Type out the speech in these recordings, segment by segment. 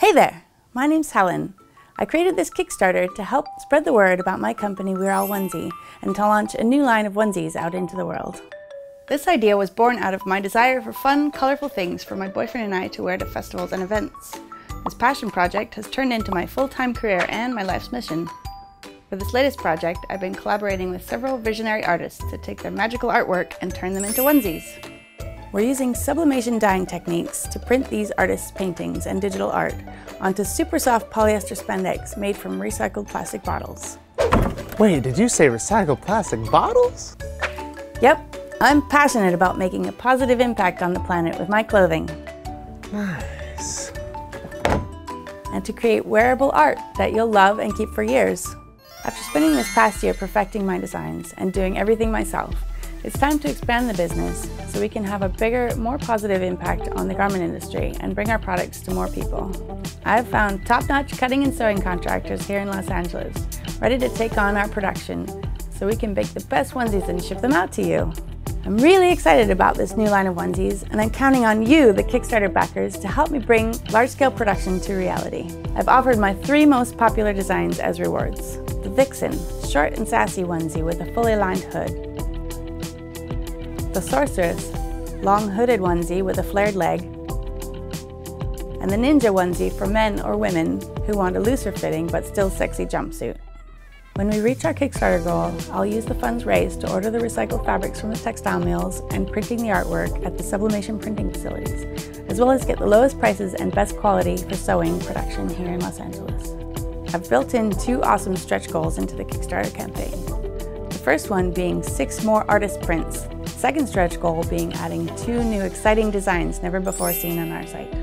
Hey there, my name's Helen. I created this Kickstarter to help spread the word about my company We're All Onesie and to launch a new line of onesies out into the world. This idea was born out of my desire for fun, colorful things for my boyfriend and I to wear to festivals and events. This passion project has turned into my full-time career and my life's mission. For this latest project, I've been collaborating with several visionary artists to take their magical artwork and turn them into onesies. We're using sublimation dyeing techniques to print these artists' paintings and digital art onto super soft polyester spandex made from recycled plastic bottles. Wait, did you say recycled plastic bottles? Yep, I'm passionate about making a positive impact on the planet with my clothing. Nice. And to create wearable art that you'll love and keep for years. After spending this past year perfecting my designs and doing everything myself, it's time to expand the business so we can have a bigger, more positive impact on the garment industry and bring our products to more people. I've found top-notch cutting and sewing contractors here in Los Angeles, ready to take on our production so we can make the best onesies and ship them out to you. I'm really excited about this new line of onesies, and I'm counting on you, the Kickstarter backers, to help me bring large-scale production to reality. I've offered my three most popular designs as rewards. The Vixen, short and sassy onesie with a fully lined hood. The Sorceress, long hooded onesie with a flared leg. And the Ninja onesie for men or women who want a looser fitting but still sexy jumpsuit. When we reach our Kickstarter goal, I'll use the funds raised to order the recycled fabrics from the textile mills and printing the artwork at the sublimation printing facilities, as well as get the lowest prices and best quality for sewing production here in Los Angeles. I've built in two awesome stretch goals into the Kickstarter campaign. The first one being six more artist prints Second stretch goal being adding two new exciting designs never before seen on our site.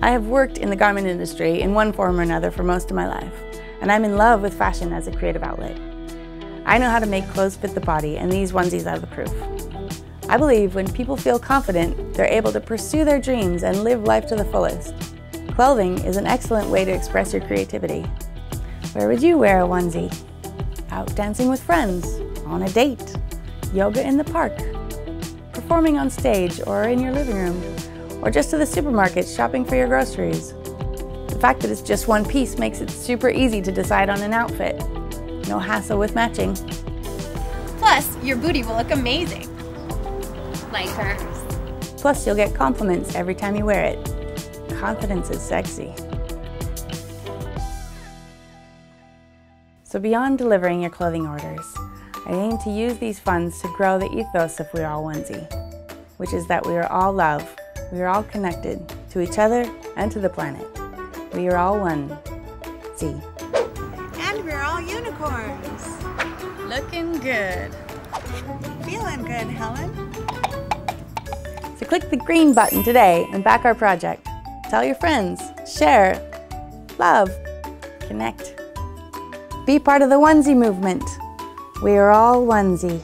I have worked in the garment industry in one form or another for most of my life, and I'm in love with fashion as a creative outlet. I know how to make clothes fit the body, and these onesies are the proof. I believe when people feel confident, they're able to pursue their dreams and live life to the fullest. Clothing is an excellent way to express your creativity. Where would you wear a onesie? Out dancing with friends, on a date, yoga in the park, performing on stage or in your living room, or just to the supermarket shopping for your groceries. The fact that it's just one piece makes it super easy to decide on an outfit. No hassle with matching. Plus, your booty will look amazing. Like hers. Plus, you'll get compliments every time you wear it. Confidence is sexy. So beyond delivering your clothing orders, I aim to use these funds to grow the ethos of We're All Onesie, which is that we are all love, we are all connected to each other and to the planet. We are all one. See. And we're all unicorns. Looking good. Feeling good, Helen. So click the green button today and back our project. Tell your friends, share, love, connect. Be part of the onesie movement. We are all onesie.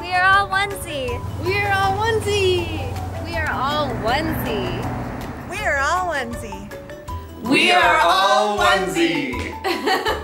We are all onesie. We are all onesie. We are all onesie. We are all onesie. We are all onesie.